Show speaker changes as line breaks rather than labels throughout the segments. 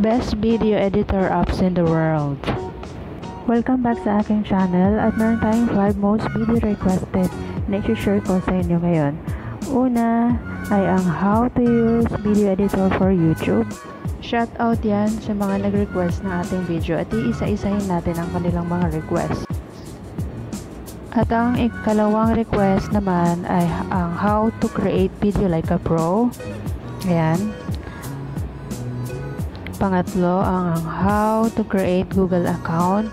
Best Video Editor Apps in the World Welcome back sa aking channel at meron tayong 5 most video requested na i-share ko sa inyo ngayon. Una ay ang how to use video editor for YouTube. Shout out yan sa mga nag-request ng ating video at iisa-isahin natin ang kanilang mga request. At ang ikalawang request naman ay ang how to create video like a pro. Ayan. Pangatlo, ang how to create Google account.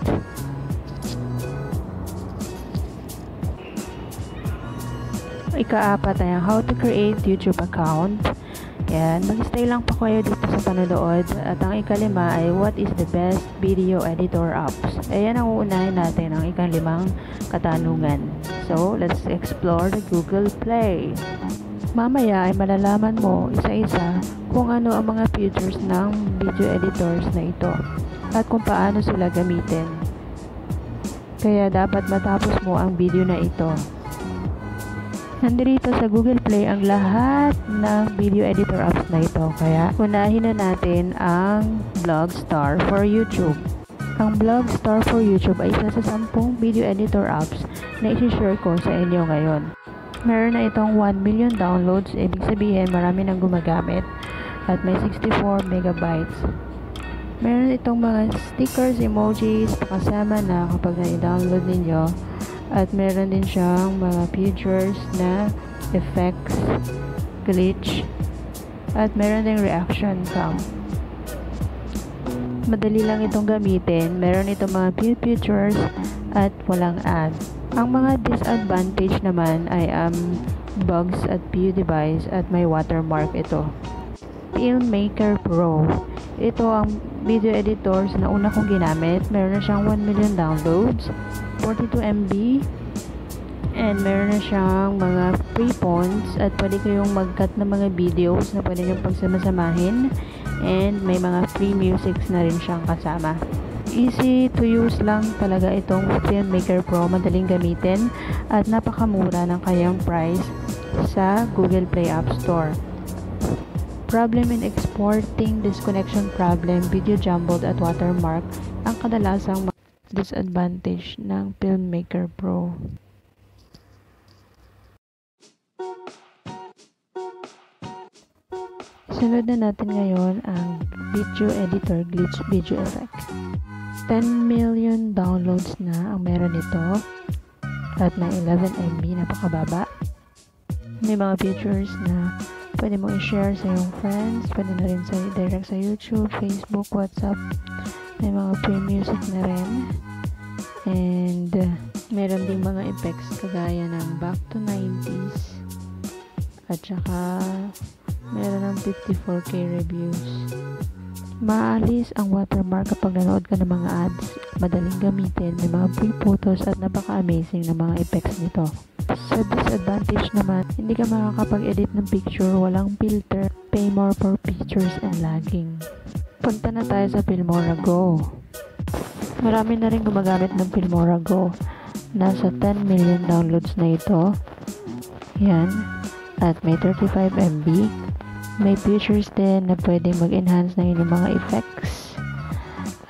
Ikaapat ay how to create YouTube account. Yan, mag-stay lang pa kayo dito sa panonood. At ang ikalima ay what is the best video editor apps. Ayan ang uunahin natin ang ikalimang katanungan. So, let's explore the Google Play. Mamaya ay malalaman mo isa-isa kung ano ang mga features ng video editors na ito at kung paano sila gamitin. Kaya dapat matapos mo ang video na ito. Nandito sa Google Play ang lahat ng video editor apps na ito. Kaya unahin na natin ang Blogstar for YouTube. Ang Blogstar for YouTube ay isa sa 10 video editor apps na isi-share ko sa inyo ngayon. Meron na itong 1 million downloads, ibig sabihin marami nang gumagamit at may 64 megabytes. Meron itong mga stickers, emojis, kasama na kapag na-download ninyo at meron din siyang mga features na effects, glitch, at meron ding reaction cam. Madali lang itong gamitin. Meron itong mga features at walang ad. Ang mga disadvantage naman ay um, bugs at few device at may watermark ito. Filmmaker Pro. Ito ang video editors na una kong ginamit. Meron na siyang 1 million downloads, 42 MB, and meron na siyang mga free fonts at pwede kayong mag-cut ng mga videos na pwede nyo pagsamasamahin and may mga free musics na rin siyang kasama. Easy to use lang talaga itong Filmmaker Pro, madaling gamitin at napakamura ng kayang price sa Google Play App Store. Problem in exporting, disconnection problem, video jumbled at watermark ang kadalasang disadvantage ng Filmmaker Pro. Sunod na natin ngayon ang video editor glitch video effect. 10 million downloads na ang meron nito at may 11 MB napakababa. May mga features na pwede mo i-share sa iyong friends, pwede na rin sa direct sa YouTube, Facebook, WhatsApp. May mga free music na rin. And uh, meron ding mga effects kagaya ng back to 90s at saka meron ng 54k reviews. Maalis ang watermark kapag nanood ka ng mga ads. Madaling gamitin, may mga free photos at napaka-amazing na mga effects nito. Sa disadvantage naman, hindi ka makakapag-edit ng picture, walang filter, pay more for pictures and lagging. Punta na tayo sa Filmora Go. Marami na rin gumagamit ng Filmora Go. Nasa 10 million downloads na ito. Yan. At may 35 MB. May features din na pwede mag-enhance ng inyong mga effects.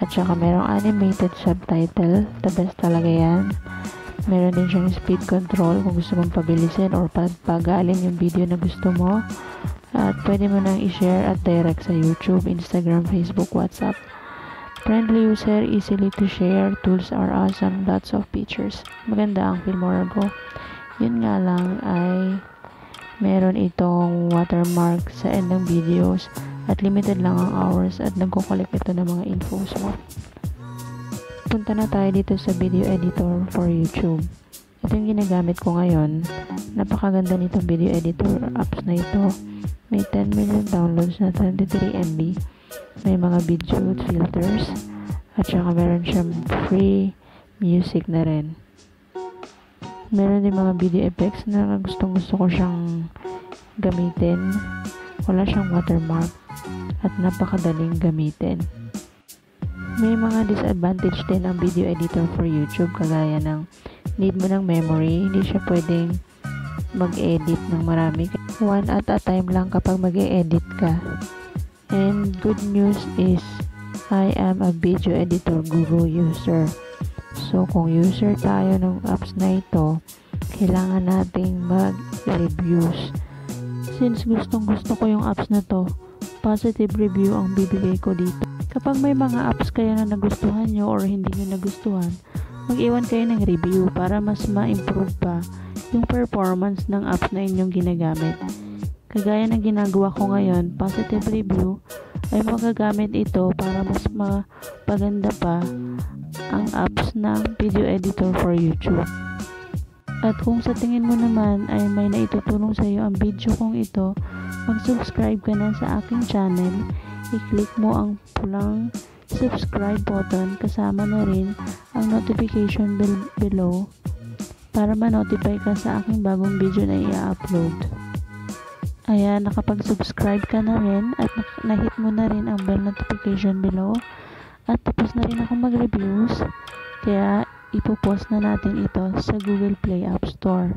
At saka merong animated subtitle. The best talaga yan. Meron din siyang speed control kung gusto mong pabilisin or pagpagalin yung video na gusto mo. At pwede mo nang i-share at direct sa YouTube, Instagram, Facebook, WhatsApp. Friendly user, easily to share, tools are awesome, lots of features. Maganda ang Filmora Go. Yun nga lang ay meron itong watermark sa end ng videos at limited lang ang hours at nagko-collect ito ng mga infos mo. Punta na tayo dito sa video editor for YouTube. Ito yung ginagamit ko ngayon. Napakaganda nitong video editor apps na ito. May 10 million downloads na 23 MB. May mga video filters. At saka meron siyang free music na rin. Meron din mga video effects na gustong gusto ko siyang gamitin. Wala siyang watermark at napakadaling gamitin. May mga disadvantage din ang video editor for YouTube kagaya ng need mo ng memory. Hindi siya pwedeng mag-edit ng marami. One at a time lang kapag mag-edit ka. And good news is, I am a video editor guru user. So, kung user tayo ng apps na ito, kailangan nating mag-reviews. Since gustong gusto ko yung apps na to, positive review ang bibigay ko dito. Kapag may mga apps kaya na nagustuhan nyo or hindi nyo nagustuhan, mag-iwan kayo ng review para mas ma-improve pa yung performance ng apps na inyong ginagamit. Kagaya ng ginagawa ko ngayon, positive review, ay magagamit ito para mas mapaganda pa ang apps ng video editor for YouTube. At kung sa tingin mo naman ay may naitutulong sa iyo ang video kong ito, mag-subscribe ka na sa aking channel. I-click mo ang pulang subscribe button kasama na rin ang notification bell below para ma-notify ka sa aking bagong video na i-upload. Ayan, nakapag-subscribe ka na rin at na-hit mo na rin ang bell notification below. At tapos na rin ako mag-reviews. Kaya ipopost na natin ito sa Google Play App Store.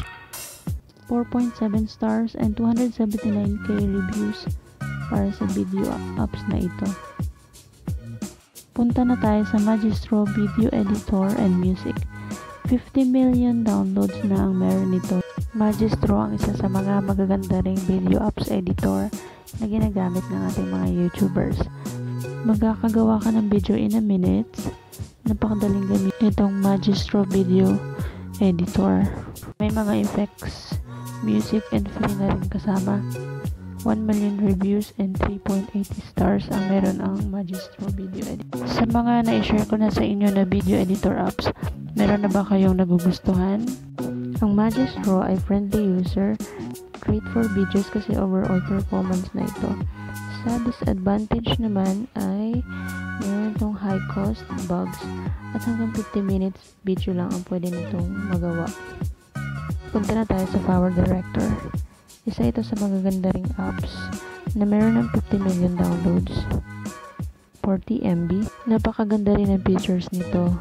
4.7 stars and 279k reviews para sa video apps na ito. Punta na tayo sa Magistro Video Editor and Music. 50 million downloads na ang meron nito. Magistro ang isa sa mga magaganda ring video apps editor na ginagamit ng ating mga YouTubers. Magkakagawa ka ng video in a minute. Napakadaling gamit itong Magistro Video Editor. May mga effects, music, and free na rin kasama. 1 million reviews and 3.80 stars ang meron ang Magistro Video Editor. Sa mga na-share ko na sa inyo na video editor apps, meron na ba kayong nagugustuhan? Ang Magistro ay friendly user, great for videos kasi overall performance na ito. Sa disadvantage naman ay meron itong high cost, bugs, at hanggang 50 minutes video lang ang pwede nitong magawa. Punta na tayo sa Power Director. Isa ito sa magaganda ring apps na meron ng 50 million downloads. 40 MB. Napakaganda rin ang features nito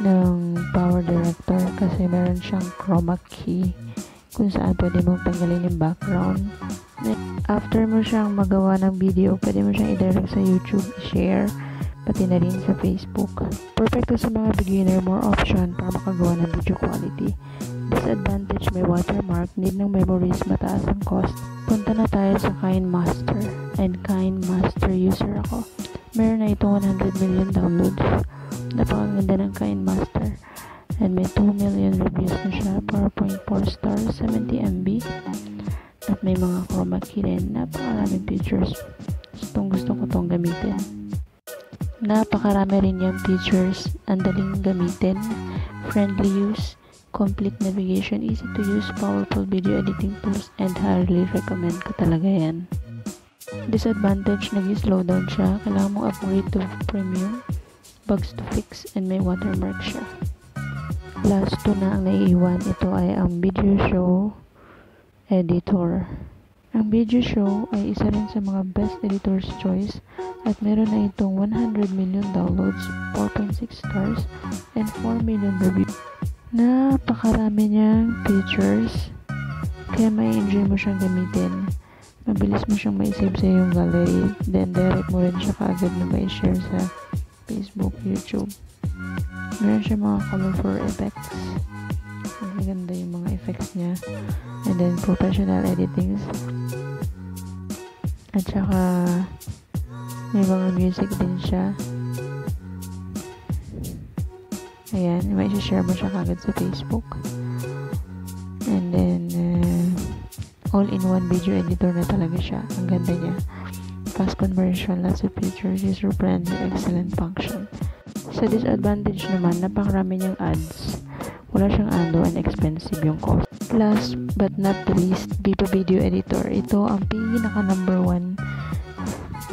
ng Power Director kasi meron siyang chroma key kung saan pwede mong tanggalin yung background. After mo siyang magawa ng video, pwede mo siyang i-direct sa YouTube, i-share, pati na rin sa Facebook. Perfecto sa mga beginner, more option para makagawa ng video quality. Disadvantage, may watermark, need ng memories, mataas ang cost. Punta na tayo sa KineMaster. And KineMaster user ako. Meron na ito 100 million downloads. Napakaganda ng KineMaster. And may 2 million reviews na siya. 4.4 stars, 70 MB. At may mga chroma key rin. Napakaraming features. Gustong gusto ko tong gamitin. Napakarami rin yung features. Ang daling gamitin. Friendly use. Complete navigation. Easy to use. Powerful video editing tools. And highly recommend ko talaga yan. Disadvantage, nag-slow down siya. Kailangan mong upgrade to premium bugs to fix and may watermark siya. Last two na ang naiiwan. Ito ay ang video show editor. Ang video show ay isa rin sa mga best editor's choice at meron na itong 100 million downloads, 4.6 stars, and 4 million reviews. Napakarami niyang features kaya may enjoy mo siyang gamitin. Mabilis mo siyang maisave sa iyong gallery then direct mo rin siya kaagad na may share sa Facebook, YouTube. Meron siya mga colorful effects. Ang ganda yung mga effects niya. And then, professional editings. At saka, may mga music din siya. Ayan, may share mo siya kagad sa Facebook. And then, uh, all-in-one video editor na talaga siya. Ang ganda niya fast conversion, lots of features, user-friendly, excellent function. Sa disadvantage naman, napakarami niyang ads. Wala siyang ando and expensive yung cost. Last but not least, Viva Video Editor. Ito ang pinaka number one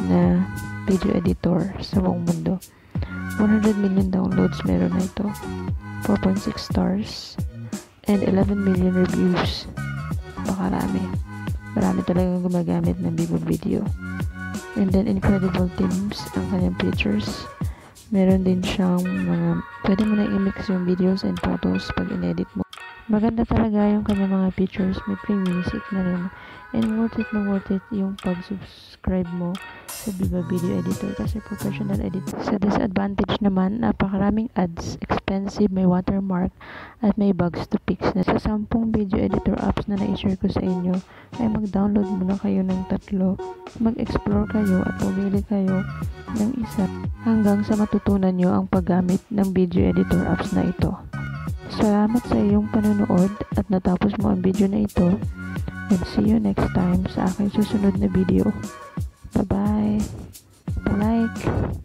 na video editor sa buong mundo. 100 million downloads meron na ito. 4.6 stars and 11 million reviews. Pakarami. Marami talagang gumagamit ng Viva Video. And then, incredible themes ang kanyang features. Meron din siyang mga, pwede mo na i-mix yung videos and photos pag in-edit mo. Maganda talaga yung kanyang mga features. May free music na rin. And worth it na worth it yung pag-subscribe mo sa Viva Video Editor kasi professional editor. Sa disadvantage naman, napakaraming ads, expensive, may watermark, at may bugs to fix. Sa sampung video editor apps na na-share ko sa inyo, ay mag-download muna kayo ng tatlo, mag-explore kayo at pumili kayo ng isa hanggang sa matutunan nyo ang paggamit ng video editor apps na ito. Salamat sa iyong panonood at natapos mo ang video na ito and see you next time sa aking susunod na video. Bye-bye! Pa-like!